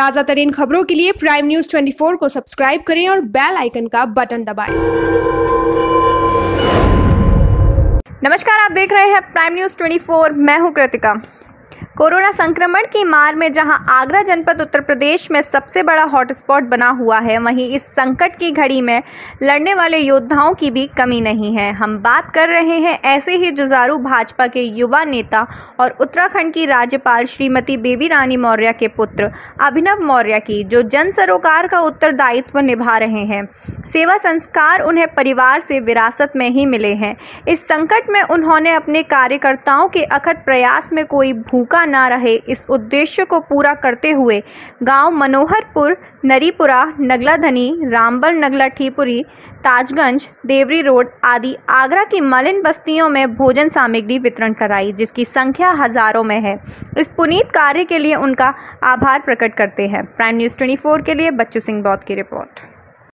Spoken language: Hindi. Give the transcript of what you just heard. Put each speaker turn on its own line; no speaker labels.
ताज़ा तरीन खबरों के लिए प्राइम न्यूज़ 24 को सब्सक्राइब करें और बेल आइकन का बटन दबाएँ।
नमस्कार, आप देख रहे हैं प्राइम न्यूज़ 24 मैं हूँ कृतिका कोरोना संक्रमण की मार में जहाँ आगरा जनपद उत्तर प्रदेश में सबसे बड़ा हॉटस्पॉट बना हुआ है, वहीं इस संकट की घड़ी में लड़ने वाले योद्धाओं की भी कमी नहीं है। हम बात कर रहे हैं ऐसे ही जुजारू भाजपा के युवा नेता और उत्तराखंड की राज्यपाल श्रीमती बेबी रानी मौर्य के पुत्र अभिनव मौर्य की, जो जन सरोकार का उत्तरदायित्व निभा रहे हैं। सेवा संस्कार उन्हें परिवार से विरासत में ही मिले हैं। इस संकट में उन्होंने अपने कार्यकर्ताओं के अखत प्रयास में कोई भूखा न रहे। इस उद्देश्य को पूरा करते हुए गाँव मनोहरपुर, नरीपुरा, नगलाधनी, रामबल, नगला, ठीपुरी, ताजगंज, देवरी रोड आदि आगरा की मलिन बस्तियों में भोजन सामग्री वितरण कराई, जिसकी संख्या हज़ारों में है। इस पुनीत कार्य के लिए उनका आभार प्रकट करते हैं। प्राइम न्यूज़ 24 के लिए बच्चू सिंह बौद्ध की रिपोर्ट।